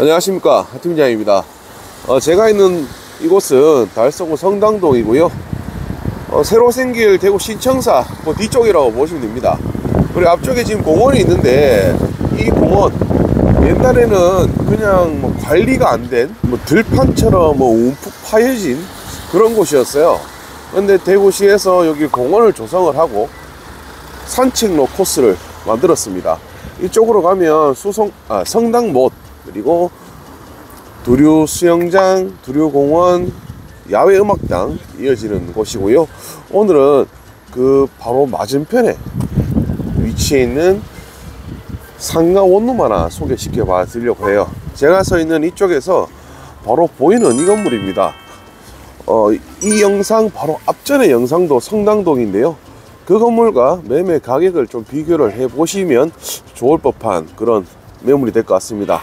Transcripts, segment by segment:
안녕하십니까 하팀장입니다. 어, 제가 있는 이곳은 달서구 성당동이고요. 어, 새로 생길 대구 신청사 그 뒤쪽이라고 보시면 됩니다. 그리고 앞쪽에 지금 공원이 있는데 이 공원 옛날에는 그냥 뭐 관리가 안 된 뭐 들판처럼 뭐 움푹 파여진 그런 곳이었어요. 근데 대구시에서 여기 공원을 조성을 하고 산책로 코스를 만들었습니다. 이쪽으로 가면 수성 아, 성당못 그리고 두류 수영장, 두류 공원, 야외 음악당 이어지는 곳이고요. 오늘은 그 바로 맞은편에 위치해 있는 상가 원룸 하나 소개시켜 봐 드리려고 해요. 제가 서 있는 이쪽에서 바로 보이는 이 건물입니다. 어, 이 영상 바로 앞전의 영상도 성당동인데요. 그 건물과 매매 가격을 좀 비교를 해 보시면 좋을 법한 그런 매물이 될 것 같습니다.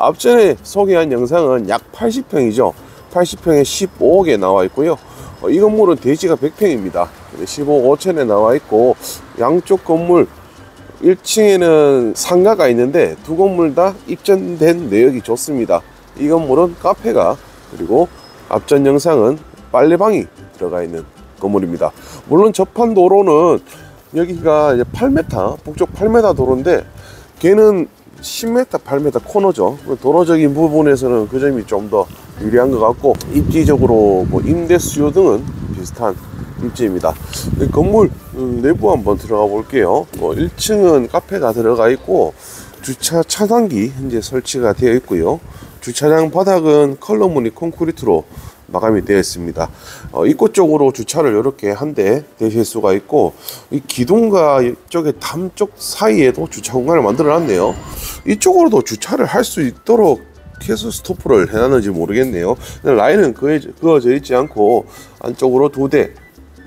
앞전에 소개한 영상은 약 80평이죠. 80평에 15억에 나와 있고요. 어, 이 건물은 대지가 100평입니다. 15억 5천에 나와 있고 양쪽 건물 1층에는 상가가 있는데 두 건물 다 입전된 내역이 좋습니다. 이 건물은 카페가 그리고 앞전 영상은 빨래방이 들어가 있는 건물입니다. 물론 접한 도로는 여기가 이제 8m, 북쪽 8m 도로인데 걔는 10m, 8m 코너죠. 도로적인 부분에서는 그 점이 좀 더 유리한 것 같고 입지적으로 뭐 임대 수요 등은 비슷한 입지입니다. 건물 음, 내부 한번 들어가 볼게요. 뭐 1층은 카페가 들어가 있고 주차 차단기 현재 설치가 되어 있고요. 주차장 바닥은 컬러무늬 콘크리트로 마감이 되어 있습니다. 어, 입구 쪽으로 주차를 이렇게 한 대 대실 수가 있고 이 기둥과 이쪽에 담쪽 사이에도 주차 공간을 만들어 놨네요. 이쪽으로도 주차를 할 수 있도록 계속 스토프를 해놨는지 모르겠네요. 라인은 그어져 있지 않고 안쪽으로 두 대,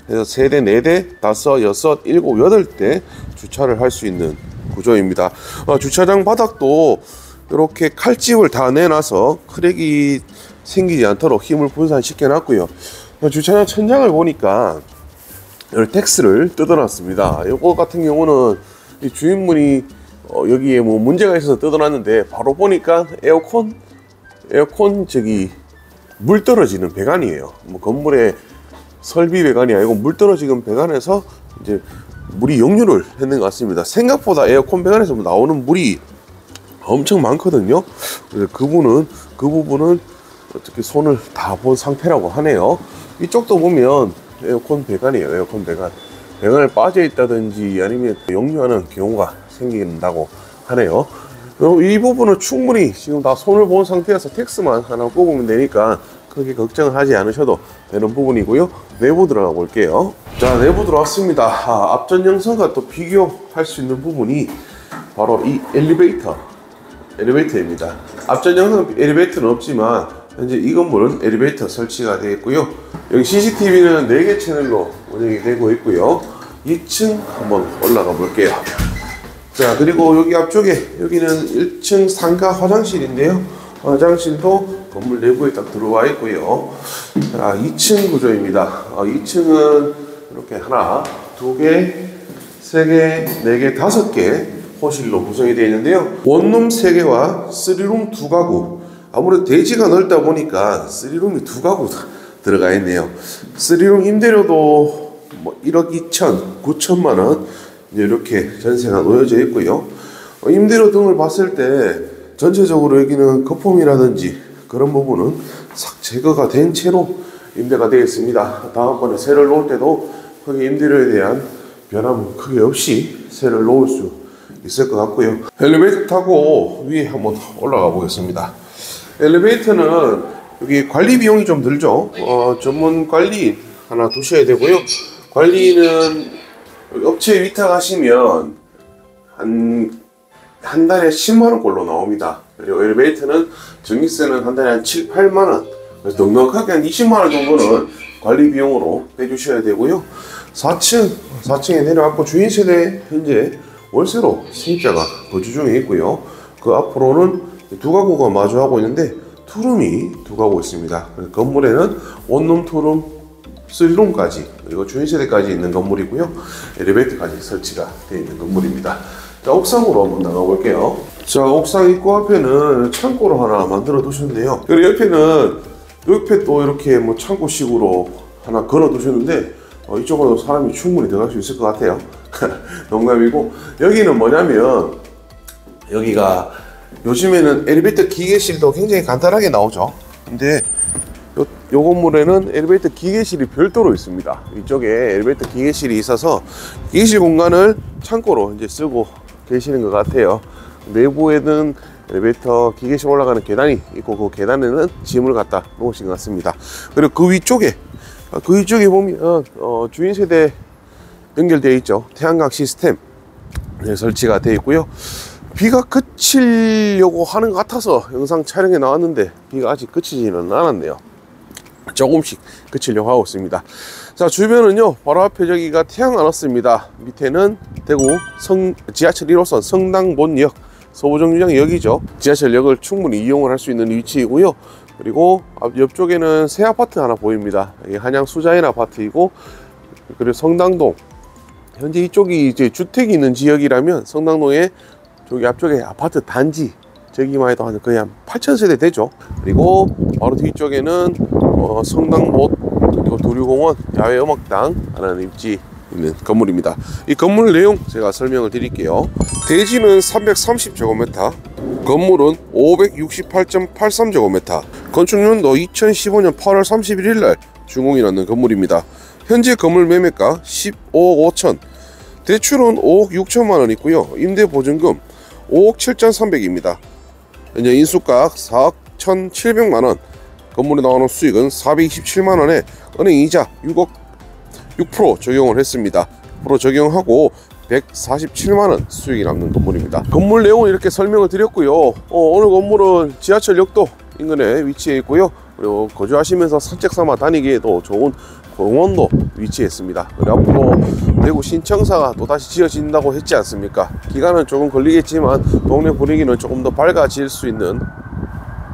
그래서 세 대, 네 대, 다섯, 여섯, 일곱, 여덟 대 주차를 할 수 있는 구조입니다. 어, 주차장 바닥도 이렇게 칼집을 다 내놔서 크랙이 생기지 않도록 힘을 분산시켜 놨고요. 주차장 천장을 보니까 텍스를 뜯어놨습니다. 이거 같은 경우는 주인분이 어, 여기에 뭐 문제가 있어서 뜯어놨는데 바로 보니까 에어컨 에어컨 저기 물 떨어지는 배관이에요. 뭐 건물에 설비 배관이 아니고 물 떨어지는 배관에서 이제 물이 역류를 했는 것 같습니다. 생각보다 에어컨 배관에서 나오는 물이 엄청 많거든요. 그분은 그 부분은 어떻게 손을 다 본 상태라고 하네요. 이쪽도 보면 에어컨 배관이에요. 에어컨 배관. 배관을 빠져 있다든지 아니면 역류하는 경우가 생긴다고 하네요. 이 부분은 충분히 지금 다 손을 본 상태에서 텍스만 하나 뽑으면 되니까 크게 걱정을 하지 않으셔도 되는 부분이고요. 내부 들어가 볼게요. 자, 내부 들어왔습니다. 아, 앞전 영상과 또 비교할 수 있는 부분이 바로 이 엘리베이터. 엘리베이터입니다. 앞전 영상 엘리베이터는 없지만 현재 이 건물은 엘리베이터 설치가 되어 있고요. 여기 CCTV는 4개 채널로 운영이 되고 있고요. 2층 한번 올라가 볼게요. 자, 그리고 여기 앞쪽에 여기는 1층 상가 화장실인데요. 화장실도 건물 내부에 딱 들어와 있고요. 자, 2층 구조입니다. 2층은 어, 이렇게 하나, 두 개, 세 개, 네 개, 다섯 개 호실로 구성이 되어 있는데요. 원룸 3개와 3룸 2가구. 아무래도 대지가 넓다 보니까 3룸이 2가구 들어가 있네요. 3룸 임대료도 뭐 1억 2천, 9천만 원 이렇게 전세가 놓여져 있고요. 어, 임대료 등을 봤을 때 전체적으로 여기는 거품이라든지 그런 부분은 싹 제거가 된 채로 임대가 되어 있습니다. 다음번에 세를 놓을 때도 크게 임대료에 대한 변함은 크게 없이 세를 놓을 수 있을 것 같고요. 엘리베이터 타고 위에 한번 올라가 보겠습니다. 엘리베이터는 여기 관리 비용이 좀 들죠. 어, 전문 관리 하나 두셔야 되고요. 관리는 업체에 위탁하시면 한, 한 달에 10만원 꼴로 나옵니다. 그리고 엘리베이터는 전기세는 한 달에 한 7, 8만원. 그래서 넉넉하게 한 20만원 정도는 관리 비용으로 빼주셔야 되고요. 4층, 4층에 내려왔고 주인 세대 현재 월세로 세입자가 거주 중에 있고요. 그 앞으로는 두 가구가 마주하고 있는데 투룸이 두 가구 있습니다. 건물에는 원룸, 투룸, 3룸까지 그리고 주인 세대까지 있는 건물이고요. 엘리베이터까지 설치가 되어 있는 건물입니다. 자, 옥상으로 한번 나가 볼게요. 자 옥상 입구 앞에는 창고로 하나 만들어 두셨네요 그리고 옆에는 옆에 또 이렇게 뭐 창고식으로 하나 걸어 두셨는데 어, 이쪽으로 사람이 충분히 들어갈 수 있을 것 같아요 농담이고 여기는 뭐냐면 여기가 요즘에는 엘리베이터 기계실도 굉장히 간단하게 나오죠 근데 요, 요 건물에는 엘리베이터 기계실이 별도로 있습니다. 이쪽에 엘리베이터 기계실이 있어서 기계실 공간을 창고로 이제 쓰고 계시는 것 같아요. 내부에는 엘리베이터 기계실 올라가는 계단이 있고 그 계단에는 짐을 갖다 놓으신 것 같습니다. 그리고 그 위쪽에 어, 그 위쪽에 보면 어, 주인 세대 연결되어 있죠. 태양광 시스템 네, 설치가 되어 있고요. 비가 그치려고 하는 것 같아서 영상 촬영에 나왔는데 비가 아직 그치지는 않았네요. 조금씩 그치려고 하고 있습니다. 자, 주변은요, 바로 앞에 저기가 태양나눴습니다. 밑에는 대구 성, 지하철 1호선 성당본역, 서부정류장 역이죠. 지하철역을 충분히 이용을 할 수 있는 위치이고요. 그리고 앞- 옆쪽에는 새 아파트 하나 보입니다. 한양 수자인 아파트이고, 그리고 성당동. 현재 이쪽이 이제 주택이 있는 지역이라면 성당동에 저기 앞쪽에 아파트 단지 저기만 해도 한 거의 한 8천 세대 되죠. 그리고 바로 뒤쪽에는 어, 성당못 도류공원 야외 음악당 하는 입지 있는 건물입니다. 이 건물 내용 제가 설명을 드릴게요. 대지는 330제곱미터, 건물은 568.83제곱미터, 건축년도 2015년 8월 31일 날 준공이 났는 건물입니다. 현재 건물 매매가 15억 5천, 대출은 5억 6천만 원 있고요. 임대 보증금 5억 7,300입니다. 현재 인수가 4억 1,700만 원, 건물에 나오는 수익은 427만 원에 은행 이자 6억 6% 적용을 했습니다. 6% 적용하고 147만 원 수익이 남는 건물입니다. 건물 내용은 이렇게 설명을 드렸고요. 어, 오늘 건물은 지하철역도 인근에 위치해 있고요. 그리고 거주하시면서 산책 삼아 다니기에도 좋은 공원도 위치해 있습니다. 그리고 앞으로 대구 신청사가 또 다시 지어진다고 했지 않습니까? 기간은 조금 걸리겠지만 동네 분위기는 조금 더 밝아질 수 있는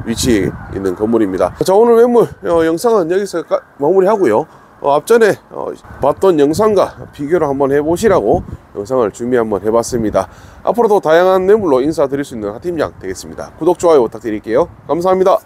위치에 있는 건물입니다. 자 오늘 매물 어, 영상은 여기서 까- 마무리하고요. 어, 앞전에 어, 봤던 영상과 비교를 한번 해보시라고 영상을 준비 한번 해봤습니다. 앞으로도 다양한 매물로 인사드릴 수 있는 하팀장 되겠습니다. 구독, 좋아요 부탁드릴게요. 감사합니다.